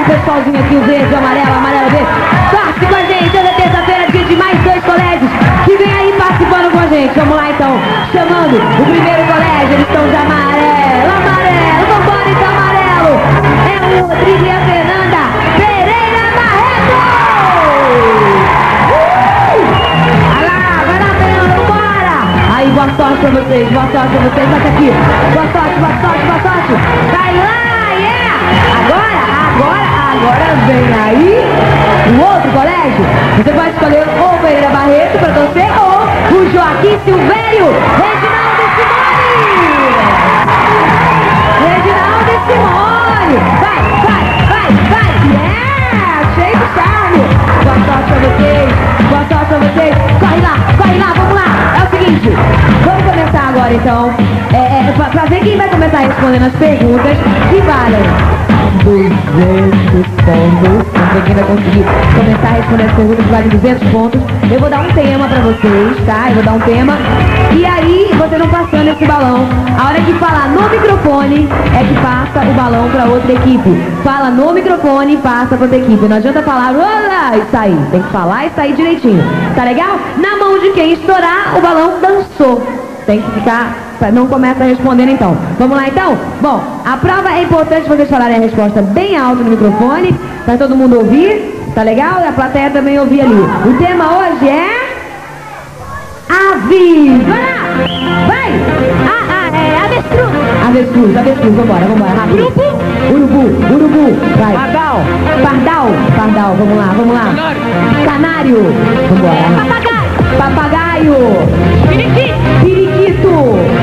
azulzinho aqui, o verde, o amarelo, amarelo, verde. Torce com a gente, é terça-feira, dia de mais dois colégios que vem aí participando com a gente. Vamos lá então, chamando o primeiro colégio, eles estão de amarelo, amarelo, vambora então, amarelo. É o Rodrigo e a Fernanda Pereira Barreto. Uh! Vai lá, vai lá, Fernanda, bora. Aí, boa sorte pra vocês, boa sorte pra vocês, bate aqui. Boa sorte, boa sorte, boa sorte. Vai lá, agora, vem aí o outro colégio. Você pode escolher ou o Pereira Barreto pra torcer ou o Joaquim Silvério, Reginaldo Simone. Reginaldo Simone. Vai, vai, vai, vai. Yeah, cheio de charme. Boa sorte pra vocês, boa sorte pra vocês. Corre lá, corre lá, vamos lá. É o seguinte, vamos começar agora então. Pra ver quem vai começar respondendo as perguntas que valem 200 pontos. Não sei quem vai conseguir começar a responder as perguntas que valem 200 pontos. Eu vou dar um tema pra vocês, tá? Eu vou dar um tema. E aí, vocês vão passando esse balão. A hora que falar no microfone é que passa o balão pra outra equipe. Fala no microfone e passa pra outra equipe. Não adianta falar Olá! e sair. Tem que falar e sair direitinho. Tá legal? Na mão de quem estourar, o balão dançou. Tem que ficar, não começa respondendo então. Vamos lá então? Bom, a prova é importante vocês falarem a resposta bem alto no microfone, pra todo mundo ouvir, tá legal? E a plateia também ouvir ali. O tema hoje é... Aves! Vai lá! Vai! Ah, ah, é avestruz! Avestruz, avestruz, vambora, vambora, rápido. Urubu! Urubu, urubu, vai. Pardal. Pardal, pardal, vamos lá, vamos lá. Canário, vambora. Papagaio. Papagaio. Periquito. Periquito.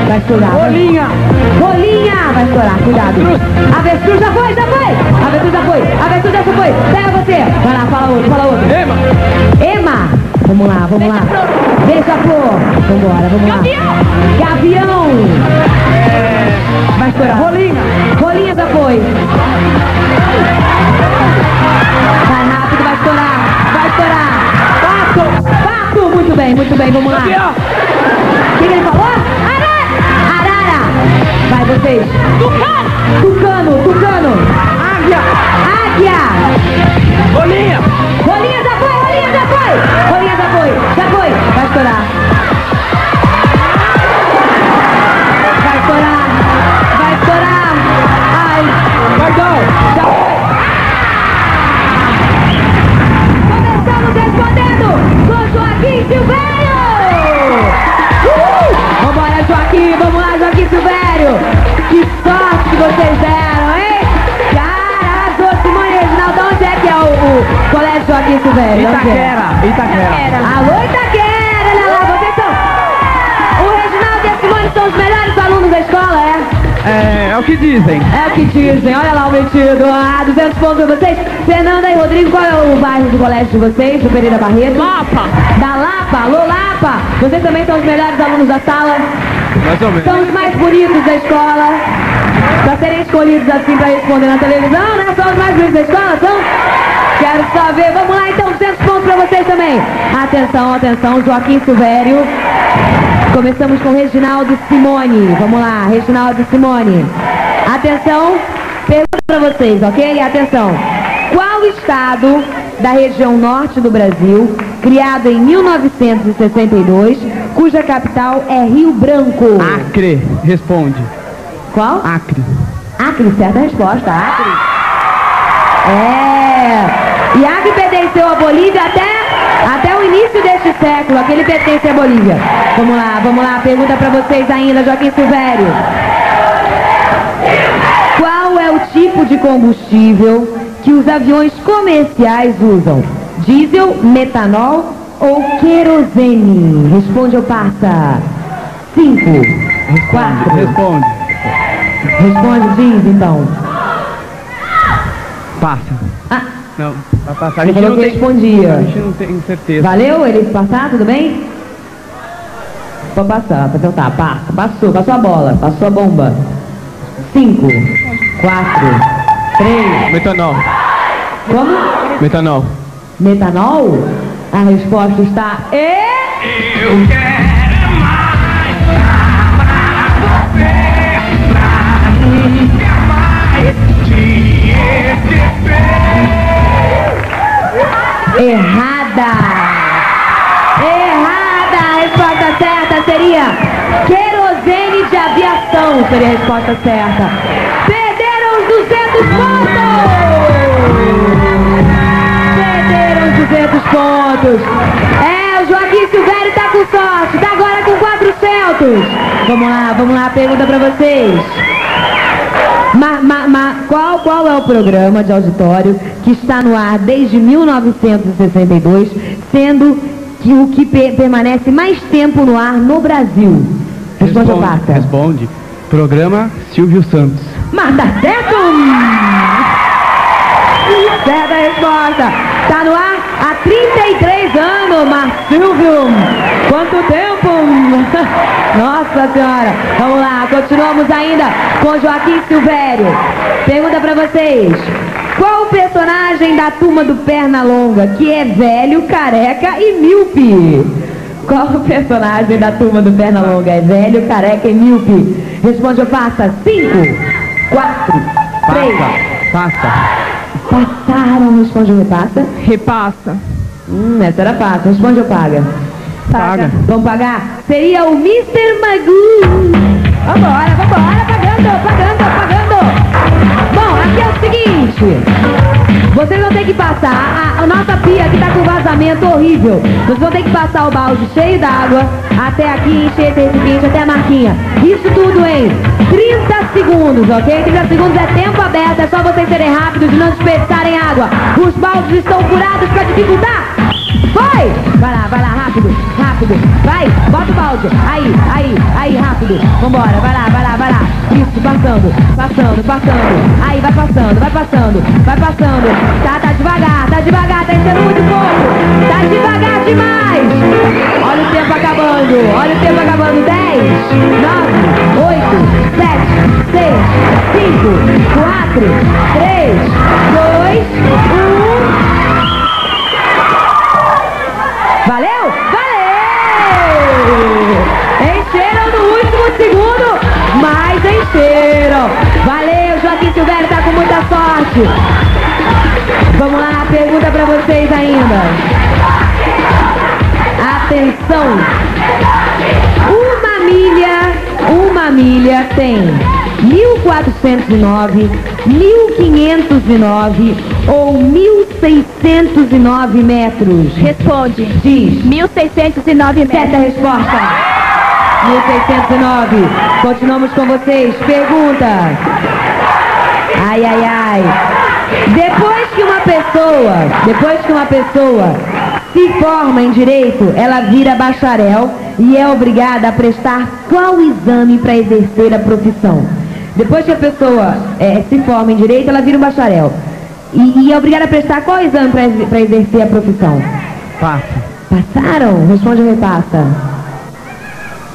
Vai estourar. Rolinha. Rolinha. Vai estourar, cuidado. Avestruz já foi, já foi. Avestruz já foi. Avestruz já foi. Pega você. Vai lá, fala outro, fala outro. Ema. Ema. Vamos lá, vamos lá. Beija-flor. Vambora, vamos lá. Gavião. Vai estourar. Rolinha. Rolinha já foi. Vai rápido, vai estourar. Vai estourar. Pato. Muito bem, muito bem, vamos lá. O que, que ele falou? Arara! Arara! Vai vocês! Tucano. Tucano, tucano! Águia. Águia! Rolinha. Rolinha já foi, rolinha já foi! Rolinha já foi, já foi! Vai estourar! Onde é? Itaquera. Itaquera. Alô, Itaquera! Olha lá, vocês são... O Reginaldo e a Simone são os melhores alunos da escola, é? É, é o que dizem. É o que dizem, olha lá o metido. Ah, 200 pontos pra vocês. Fernanda e Rodrigo, qual é o bairro do colégio de vocês, do Pereira Barreto? Lapa. Da Lapa, alô Lapa. Vocês também são os melhores alunos da sala. Mais ou menos. São os mais bonitos da escola. Pra serem escolhidos assim pra responder na televisão, né? São os mais bonitos da escola, são? Quero saber. Vamos lá então, 200 pontos pra vocês também. Atenção, atenção, Joaquim Silvério. Começamos com Reginaldo Simone. Vamos lá, Reginaldo Simone. Atenção, pergunta pra vocês, ok? Atenção. Qual estado da região norte do Brasil, criado em 1962, cuja capital é Rio Branco? Acre. Responde. Qual? Acre. Acre, certa resposta, Acre. É. E Acre pertenceu à Bolívia até, até o início deste século. Aquele pertence à Bolívia. Vamos lá, vamos lá. Pergunta pra vocês ainda, Joaquim Silvério. Qual é o tipo de combustível que os aviões comerciais usam? Diesel, metanol ou querosene? Responde ou passa? Cinco, quatro, Responde. Responde, diz então. Passa. Ah, Não, vai passar. A gente falou não que tem... respondia. A gente não tem certeza. valeu ele passar, tudo bem? Pode passar, então tá, passa, passou, passou a bola, passou a bomba. Cinco, quatro, três, Metanol. como? Metanol. Metanol? A resposta está e... Eu quero errada. Errada! A resposta certa seria querosene de aviação. Seria a resposta certa. Perderam os 200 pontos! Perderam os 200 pontos. É, o Joaquim Silvério tá com sorte. Tá agora com 400. Vamos lá, vamos lá. Pergunta pra vocês. Qual, é o programa de auditório que está no ar desde 1962, sendo que o que pe- permanece mais tempo no ar no Brasil? Responde passa? responde. Programa Silvio Santos. Mas tá certo! Certa resposta. Tá no ar há 33 anos, Marcílvio. Quanto tempo? Nossa senhora. Vamos lá, continuamos ainda com Joaquim Silvério. Pergunta pra vocês. Qual o personagem da turma do Pernalonga que é velho, careca e míope? Qual o personagem da turma do Pernalonga é velho, careca e míope? Responde ou passa. 5, 4, 3, Passa. Passa. Passaram, responde ou repassa? Repassa. Hum, essa era fácil. Responde ou paga? Paga. Vamos pagar? Seria o Mr. Magoo. Vambora, vambora, pagando, pagando, pagando. Aqui é o seguinte. Vocês vão ter que passar, a, a nossa pia aqui tá com vazamento horrível. Vocês vão ter que passar o balde cheio d'água até aqui, encher esse recipiente, até a marquinha. Isso tudo em 30 segundos, ok? 30 segundos é tempo aberto, é só vocês serem rápidos e não desperdiçarem água. Os baldes estão furados para dificultar. Foi! Vai lá, vai lá, rápido, rápido. Vai, bota o balde. Aí, aí, aí, rápido. Vambora, vai lá, vai lá, vai lá. Isso, passando, passando, passando. Aí, vai passando, vai passando, vai passando. Tá, tá devagar, tá devagar, tá enchendo muito pouco. Tá devagar demais. Olha o tempo acabando, olha o tempo acabando. 10, 9, 8, 7, 6, 5, 4, 3, 2, 1. Mas encheram. Valeu, Joaquim Silvério tá com muita sorte. Vamos lá, pergunta pra vocês ainda. Atenção! Uma milha, uma milha tem 1409, 1509 ou 1609 metros? Responde. Diz. 1609 Certa metros. resposta. 1609. Continuamos com vocês. Pergunta. Ai, ai, ai. Depois que uma pessoa, depois que uma pessoa se forma em direito, ela vira bacharel e é obrigada a prestar qual exame para exercer a profissão? Depois que a pessoa eh, se forma em direito, ela vira um bacharel. E, e é obrigada a prestar qual exame para exercer a profissão? Passa. Passaram? Responde ou repassa?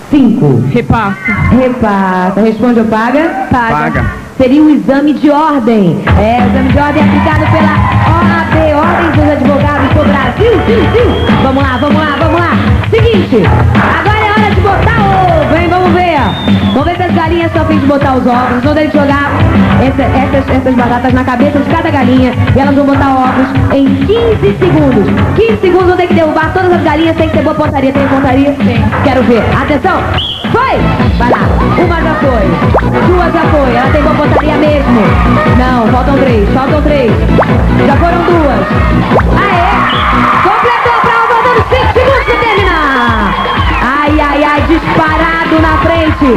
Cinco. Repassa. Repassa. Responde ou paga? Paga. Seria o exame de ordem. É, o exame de ordem é aplicado pela OAB, Ordem dos Advogados do Brasil. Sim, sim. Vamos lá, vamos lá, vamos lá. Seguinte, agora é hora de botar ovo, hein? Vamos ver. Vamos ver se as galinhas estão a fim de botar os ovos. Vão ter que jogar essa- essas, essas batatas na cabeça de cada galinha e elas vão botar ovos em 15 segundos. 15 segundos vão ter que derrubar todas as galinhas. Tem que ter boa pontaria. Tem pontaria? Tem. Quero ver. Atenção. Foi! Vai lá. Uma já foi. Duas já foi. Ela tem boa pontaria mesmo. Não, faltam três. Faltam três. Já foram duas. Aê! Completou a prova, faltando 5 segundos pra terminar. Ai, ai, ai, disparado na frente.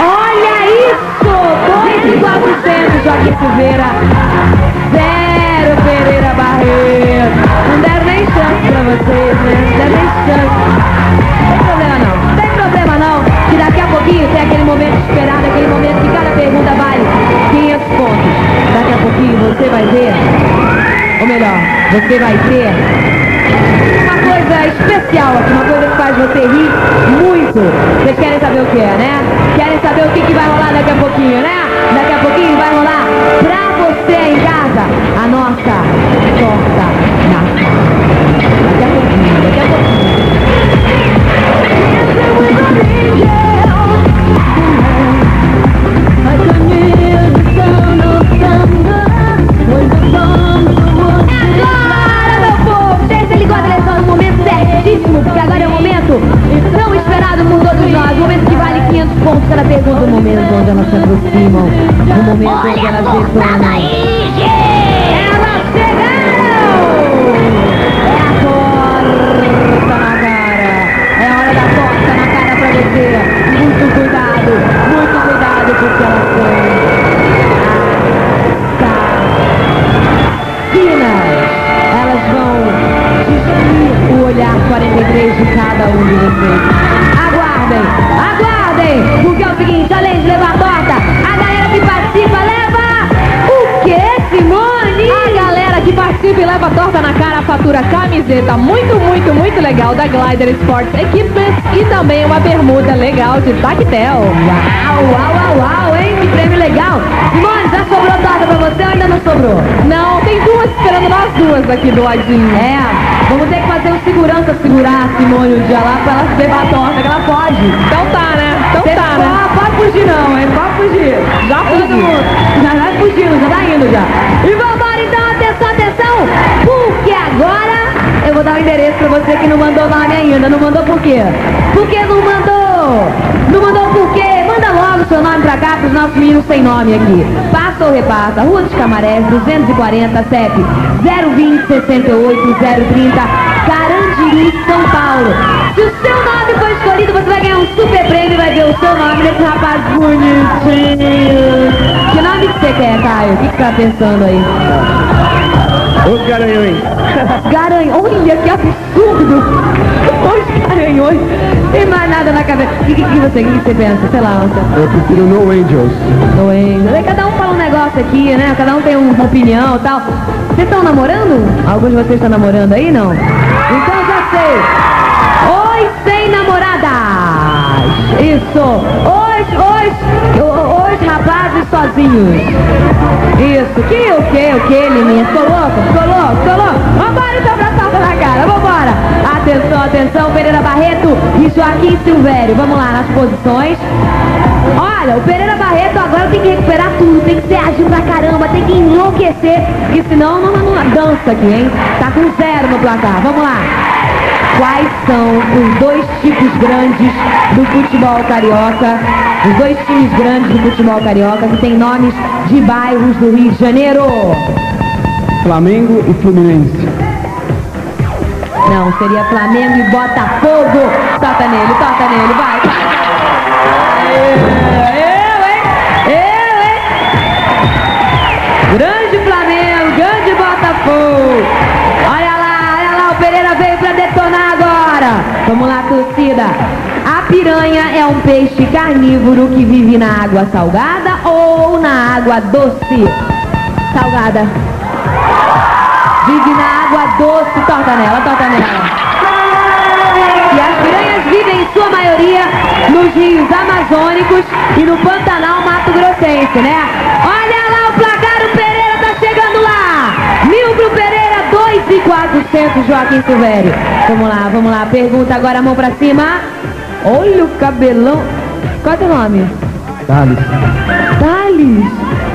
Olha isso! 2,400 Joaquim Silveira. Zero Pereira Barreto. Não deram nem chance pra vocês, né? Não deram nem chance. Não tem problema não. Não tem problema não. Que daqui a pouquinho tem aquele momento esperado, aquele momento que cada pergunta vale 500 pontos. Daqui a pouquinho você vai ver, ou melhor, você vai ter uma coisa especial aqui, faz você rir muito. Vocês querem saber o que é, né? Querem saber o que, que vai rolar daqui a pouquinho, né? Daqui a pouquinho vai rolar pra você em casa a nossa Aquela pergunta do momento onde elas se aproximam, no momento onde elas detonam. Elas chegaram! É a torta na cara. É a hora da torta na cara pra você. Muito cuidado, muito cuidado porque elas são assassinas. Elas vão destruir o olhar 43 de cada um de vocês. Aguardem, porque é o seguinte, além de levar torta, a galera que participa leva o quê, Simone? A galera que participa e leva torta na cara fatura camiseta muito, muito, muito legal da Glider Sports Equipment e também uma bermuda legal de Tactel. Uau, uau, uau, uau, hein? Que prêmio legal. Simone, já sobrou torta pra você ou ainda não sobrou? Não, tem duas esperando nós duas aqui do ladinho. É, vamos ter que fazer um segurança segurar a Simone um dia lá pra ela levar a torta, que ela pode. Então tá, né? Então Cê- tá, né? Ah, pode fugir não, hein? Pode fugir. Já Todo fugi. mundo. Já vai fugindo, já vai indo já. E vambora então, atenção, atenção. Porque agora eu vou dar o endereço pra você que não mandou nome ainda. Não mandou por quê? Porque não mandou. Não mandou por quê? Manda logo seu nome pra cá pros nossos meninos sem nome aqui. Passa ou repassa. Rua dos Camarés, 240, CEP 020 68 030, Carandiru, São Paulo. Se o seu nome escolhido, você vai ganhar um super prêmio e vai ver o seu nome desse rapaz bonitinho. Que nome que você quer, Caio? O que que você tá pensando aí? Os garanhões. Garanhão, olha que absurdo! Os garanhões, tem mais nada na cabeça. O que, que, que você, que, você pensa? Sei lá, você... Eu prefiro No Angels. Doença. Aí cada um fala um negócio aqui, né? Cada um tem uma opinião e tal. Vocês estão namorando? Alguns de vocês estão namorando aí, não? Então já sei. Oi, sem namoradas. Isso. Hoje, hoje, hoje, rapazes sozinhos. Isso. Que o que, o que, Liminha? Ficou louco? Ficou louco? Ficou louco? Vambora então pra salta na cara. Vambora. Atenção, atenção. Pereira Barreto e Joaquim Silvério. Vamos lá nas posições. Olha, o Pereira Barreto agora tem que recuperar tudo, tem que ser ágil pra caramba, tem que enlouquecer, porque senão não, não, não dança aqui, hein? Tá com zero no placar, vamos lá. Quais são os dois tipos grandes do futebol carioca, os dois times grandes do futebol carioca que tem nomes de bairros do Rio de Janeiro? Flamengo e Fluminense. Não, seria Flamengo e Botafogo. Toca nele, toca nele, vai, vai. Eu, Vamos lá, torcida. A piranha é um peixe carnívoro que vive na água salgada ou na água doce? Salgada. Vive na água doce, torta nela, torta nela. E as piranhas vivem em sua maioria nos rios amazônicos e no Pantanal Mato Grossense, né? Olha lá o placar, o Pereira tá chegando lá. Mil pro Pereira, dois e quatrocentos, Joaquim Silvério. Vamos lá, vamos lá. Pergunta agora, mão pra cima. Olha o cabelão. Qual é teu nome? Thales. Thales.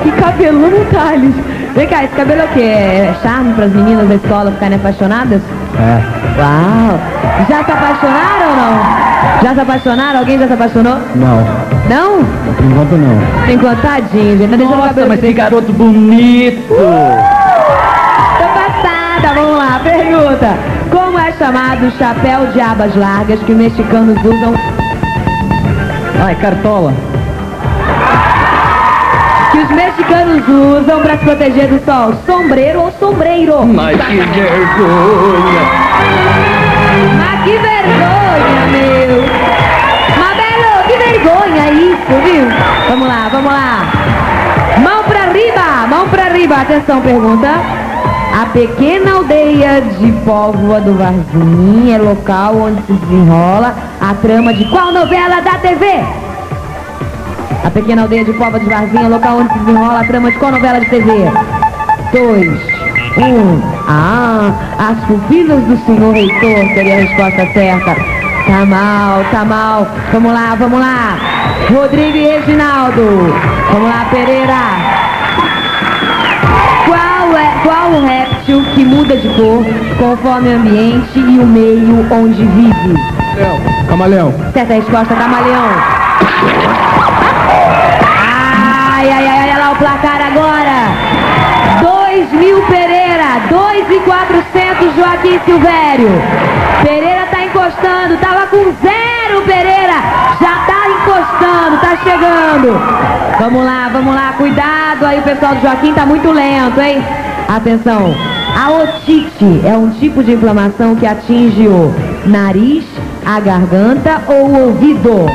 Que cabelão, Thales. Vem cá, esse cabelo é o quê? É charme pras meninas da escola ficarem apaixonadas? É. Uau! Já se apaixonaram ou não? Já se apaixonaram? Alguém já se apaixonou? Não. Não? Por enquanto não. Tem tadinho, gente. Tá Nossa, mas crescer. garoto bonito! Tô pergunta. Como é chamado o chapéu de abas largas que os mexicanos usam? Ai, cartola. Que os mexicanos usam pra se proteger do sol? Sombreiro ou sombreiro? Mas que vergonha! Mas que vergonha, meu! Mabelo, que vergonha isso, viu? Vamos lá, vamos lá. Mão pra riba, mão pra riba. Atenção, pergunta. Pequena aldeia de Póvoa do Varzim é local onde se desenrola a trama de qual novela da TV? A pequena aldeia de Póvoa do Varzim é local onde se desenrola a trama de qual novela de TV? Dois, um. Ah, as pupilas do senhor reitor seria a resposta certa. Tá mal, tá mal. Vamos lá, vamos lá. Rodrigo e Reginaldo. Vamos lá, Pereira. Qual é qual o réptil que muda de cor conforme o ambiente e o meio onde vive? Camaleão. Certa resposta, camaleão. Ai, ai, ai, olha lá o placar agora. 2 mil Pereira, 2 e 400 Joaquim Silvério. Pereira tá encostando, tava com zero Pereira, já tá encostando, tá chegando. Vamos lá, vamos lá, cuidado aí, o pessoal do Joaquim tá muito lento, hein? Atenção, a otite é um tipo de inflamação que atinge o nariz, a garganta ou o ouvido?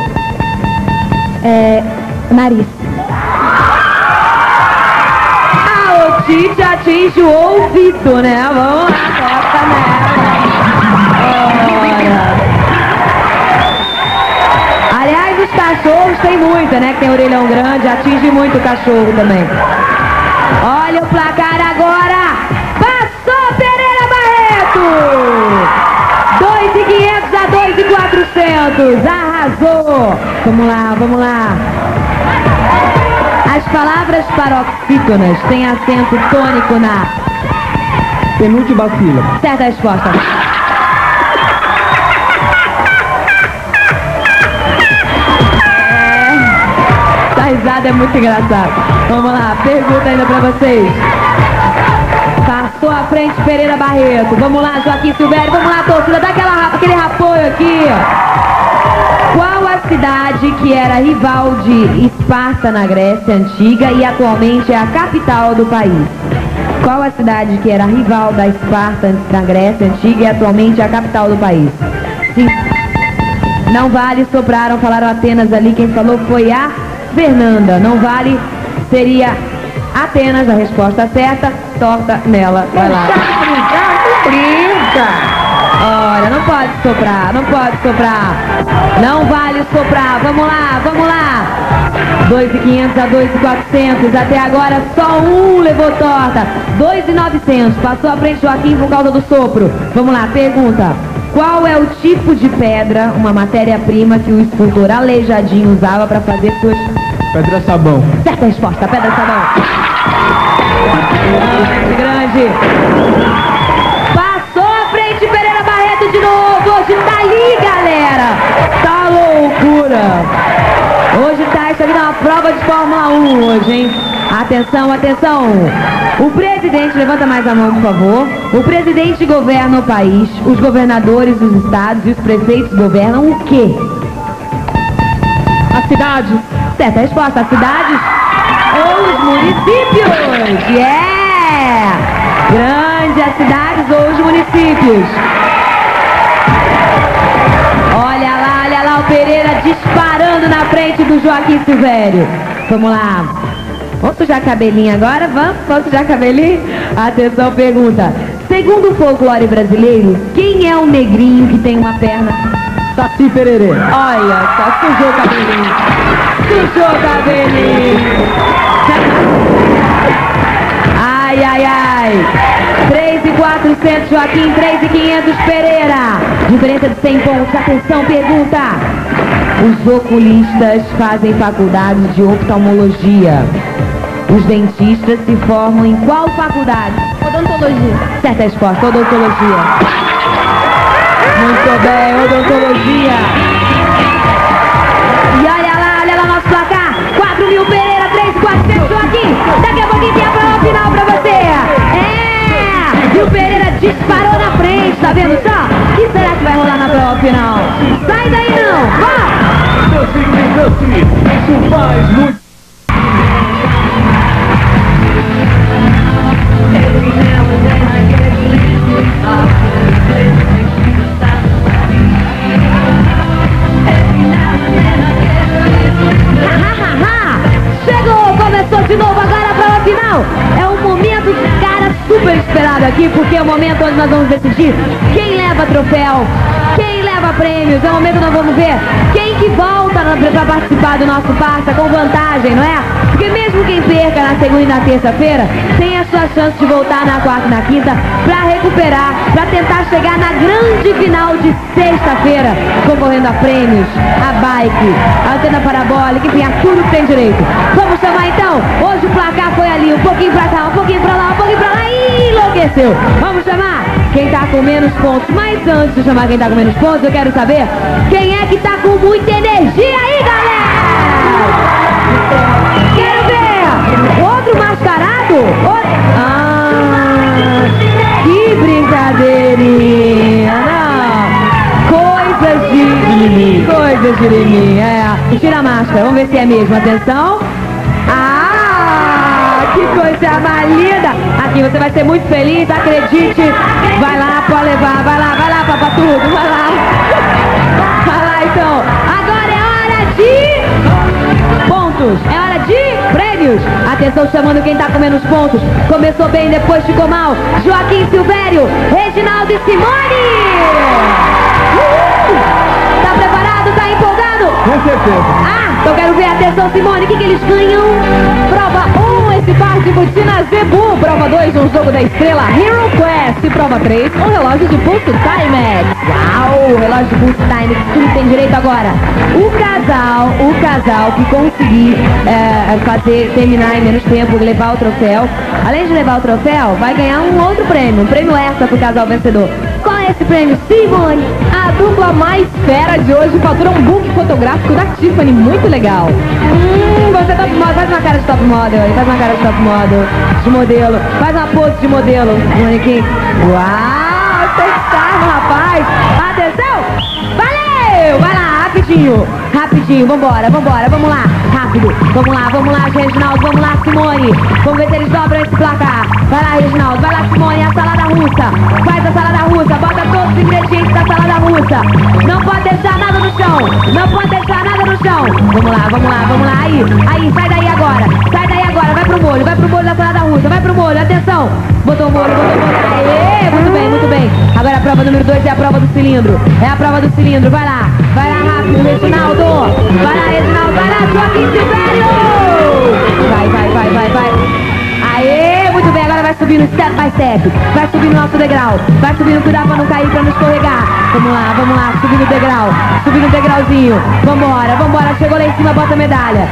É. Nariz. A otite atinge o ouvido, né? Vamos lá, toca nela. Tem muita, né? Que tem orelhão grande, atinge muito o cachorro também. Olha o placar agora. Passou Pereira Barreto. 2,500 a 2,400. Arrasou. Vamos lá, vamos lá. As palavras paroxítonas têm acento tônico na Penúltima sílaba. certa resposta. É. Muito engraçada. Vamos lá, pergunta ainda pra vocês. Passou à frente Pereira Barreto. Vamos lá, Joaquim Silvério. Vamos lá, torcida. Dá aquela, aquele apoio aqui. Qual a cidade que era rival de Esparta na Grécia Antiga e atualmente é a capital do país? Qual a cidade que era rival da Esparta na Grécia Antiga e atualmente é a capital do país? Sim. Não vale, sopraram, falaram Atenas ali. Quem falou foi a Fernanda. Não vale, seria Atenas, a resposta certa. Torta nela. Vai lá. Brinca! Olha, não pode soprar, não pode soprar. Não vale soprar. Vamos lá, vamos lá. 2.500 a 2.400. Até agora só um levou torta. 2.900. Passou à frente Joaquim por causa do sopro. Vamos lá, pergunta. Qual é o tipo de pedra, uma matéria-prima que o escultor Aleijadinho usava para fazer suas... Pedra sabão. Certa resposta, pedra sabão. Grande, grande. Passou à frente Pereira Barreto de novo. Hoje tá ali, galera. Tá loucura. Hoje tá, isso aqui uma prova de Fórmula 1 hoje, hein? Atenção, atenção. O presidente, levanta mais a mão, por favor. O presidente governa o país, os governadores dos estados e os prefeitos governam o quê? A cidade. Certa resposta, as cidades ou os municípios? Yeah! Grande as cidades ou os municípios? Olha lá, olha lá o Pereira disparando na frente do Joaquim Silvério. Vamos lá. Vamos sujar cabelinho agora? Vamos? Vamos sujar cabelinho? Atenção, pergunta. Segundo o folclore brasileiro, quem é o negrinho que tem uma perna Saci Pererê. Olha, só sujou o cabelinho. Sujou o cabelinho. Ai, ai, ai. 3 e 400, Joaquim, 3 e 500, Pereira. Diferença de 100 pontos. Atenção, pergunta. Os oculistas fazem faculdade de oftalmologia. Os dentistas se formam em qual faculdade? Odontologia. Certa resposta, odontologia. Muito bem, odontologia. E olha lá, olha lá nosso placar. 4 mil Pereira, 3, 400 Joaquim. Daqui a pouquinho tem a prova final pra você. É! E o Pereira disparou na frente, tá vendo só? O que será que vai rolar na prova final? Sai daí não, vá! Isso faz muito. Final. É um momento, cara, super esperado aqui, porque é o momento onde nós vamos decidir quem leva troféu, quem leva prêmios. É o momento que nós vamos ver quem que volta para participar do nosso parça com vantagem, não é? Porque mesmo quem perca na segunda e na terça-feira, tem a sua chance de voltar na quarta e na quinta para recuperar, para tentar chegar na grande final de sexta-feira, concorrendo a prêmios, a bike, a antena parabólica, enfim, a tudo que tem direito chamar então. Hoje o placar foi ali, um pouquinho pra cá, um pouquinho pra lá, um pouquinho pra lá e enlouqueceu. Vamos chamar quem tá com menos pontos. Mas antes de chamar quem tá com menos pontos, eu quero saber quem é que tá com muita energia aí, galera! Quero ver! Outro mascarado? Outro... Ah, que brincadeirinha! Coisas de... Coisas de mim, é. Tira a máscara, vamos ver se é mesmo. Atenção! Que coisa mais linda. Aqui você vai ser muito feliz, acredite. Vai lá, pode levar, vai lá, vai lá, papatudo, vai lá. Vai lá então. Agora é hora de pontos. É hora de prêmios. Atenção, chamando quem tá com menos pontos. Começou bem, depois ficou mal. Joaquim Silvério, Reginaldo e Simone. Com certeza. Ah, então quero ver. Atenção, Simone, o que, que eles ganham? Prova 1, esse par de botina Zebu. Prova 2, um jogo da estrela Hero Quest. Prova 3, um relógio de pulso Timex. Uau, relógio de pulso Timex. Tudo tem direito agora. O casal, o casal que conseguir é, fazer, terminar em menos tempo, levar o troféu. Além de levar o troféu, vai ganhar um outro prêmio. Um prêmio extra pro casal vencedor. Qual é esse prêmio, Simone? A dupla mais fera de hoje fatura um book fotográfico da Tiffany, muito legal. Hum, você é top model, faz uma cara de top model faz uma cara de top model, de modelo, faz uma pose de modelo, manequim. Uau, está, rapaz! Rapidinho, rapidinho, vambora, vambora, vamos lá, rápido, vamos lá, vamos lá, Reginaldo, vamos lá, Simone, vamos ver se eles dobram esse placar. Vai lá, Reginaldo, vai lá, Simone, a salada russa, faz a salada russa, bota todos os ingredientes da salada russa, não pode deixar nada no chão, não pode deixar nada no chão. Vamos lá, vamos lá, vamos lá, aí, aí, sai daí agora, sai daí agora, vai pro molho, vai pro molho da salada russa, vai pro molho, atenção, botou o molho, botou o molho, aê, muito bem, muito bem. Agora a prova número 2 é a prova do cilindro, é a prova do cilindro, vai lá, vai lá Reginaldo, vai lá, Reginaldo, vai lá, Joaquim Silvério, vai, vai, vai, vai, vai. Aê, muito bem, agora vai subindo step by step. Vai subindo nosso degrau. Vai subindo, cuidado pra não cair, pra não escorregar. Vamos lá, vamos lá, subindo o degrau. Subindo o degrauzinho. Vambora, vambora. Chegou lá em cima, bota a medalha.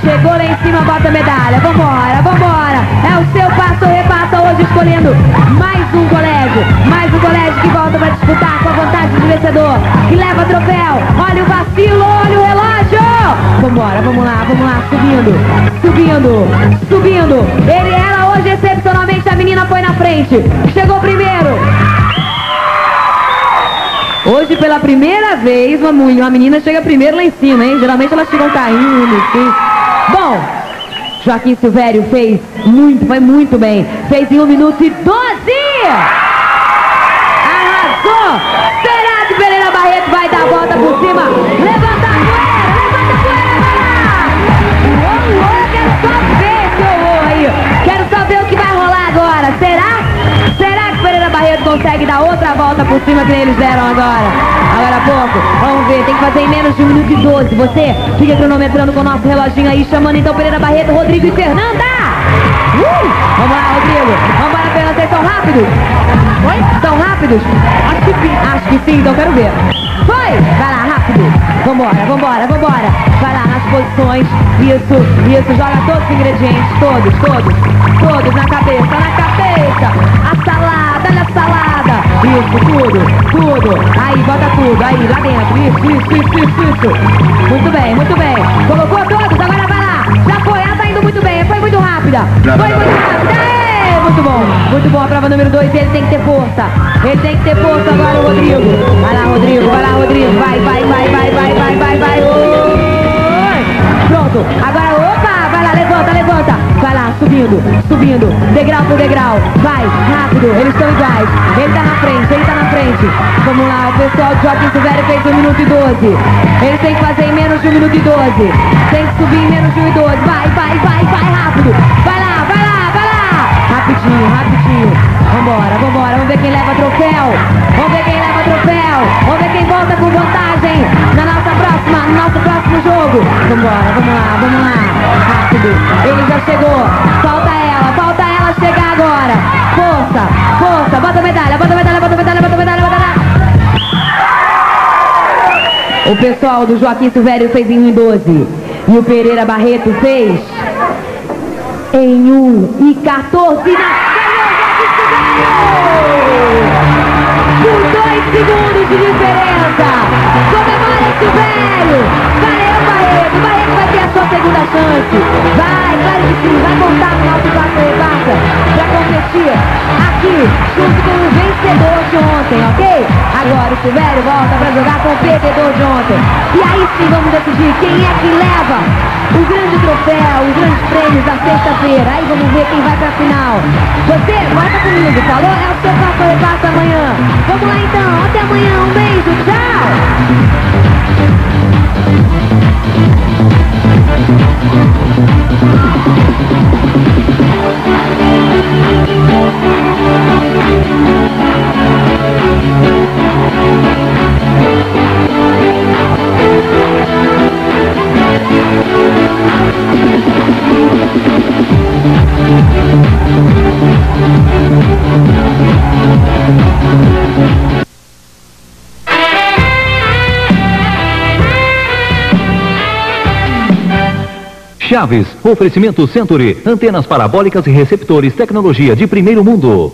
Chegou lá em cima, bota a medalha. Vambora, vambora. É o seu passo repassa hoje escolhendo mais um colégio. Mais um colégio que volta pra disputar com a vontade de vencedor. Que leva troféu. Olha o vacilo, olha o relógio. Vambora, vamos lá, vamos lá. Subindo, subindo, subindo. Ele, ela hoje, excepcionalmente, a menina foi na frente. Chegou primeiro. Hoje, pela primeira vez, uma, uma menina chega primeiro lá em cima, hein? Geralmente elas chegam caindo, assim. Bom, Joaquim Silvério fez muito, foi muito bem. Fez em 1 minuto e 12! Arrasou! Será que Pereira Barreto vai dar a volta por cima? Levanta outra volta por cima que eles deram agora? Agora há pouco, vamos ver, tem que fazer em menos de 1 minuto e 12. Você fica cronometrando com o nosso reloginho aí, chamando então Pereira Barreto, Rodrigo e Fernanda! Uh! Vamos lá, Rodrigo! Vamos lá, Fernanda, vocês são rápidos? Oi? São rápidos? Acho que sim. Acho que sim, então quero ver. Foi! Vai lá, rápido! Vambora, vambora, vambora! Vai lá nas posições. Isso, isso, joga todos os ingredientes, todos, todos, todos na cabeça, na cabeça! A salada, olha a salada! Isso, tudo, tudo! Aí, bota tudo, aí, lá dentro, isso, isso, isso, isso, isso! Muito bem, muito bem! Colocou todos, agora vai lá! Já foi, ela tá indo muito bem, foi muito rápida! Foi muito rápida! Aê! Muito bom, muito bom a prova número 2, ele tem que ter força. Ele tem que ter força agora, o Rodrigo. Vai lá, Rodrigo, vai lá, Rodrigo. Vai, vai, vai, vai, vai, vai, vai, vai. Oi! Pronto, agora, lá, levanta, levanta. Vai lá, subindo, subindo, degrau por degrau. Vai, rápido, eles estão iguais. Ele tá na frente, ele tá na frente. Vamos lá, o pessoal de Joaquim Silvério fez 1 minuto e 12. Eles têm que fazer em menos de 1 minuto e 12. Tem que subir em menos de 1 e 12. Vai, vai, vai, vai, rápido. Vai lá, vai lá, vai lá. Rapidinho, rapidinho. Vambora, vambora. Vamos ver quem leva troféu. Vamos ver quem leva troféu. O pessoal do Joaquim Silvério fez em 1 e 12. E o Pereira Barreto fez em 1 e 14 na por dois segundos de diferença. Comemora esse velho. Barreto, Barreto vai ter a sua segunda chance. Vai, claro que sim, vai voltar no nosso quarto rebaça para competir aqui junto com o vencedor de ontem, ok? Agora o Silvério volta para jogar com o perdedor de ontem. E aí sim vamos decidir quem é que leva o grande troféu, os grandes prêmios da sexta-feira. Aí vamos ver quem vai para a final. Você, volta comigo, falou? É o seu quarto rebaça amanhã. Vamos lá então, até amanhã, um beijo, tchau! Thank Chaves, oferecimento Century, antenas parabólicas e receptores, tecnologia de primeiro mundo.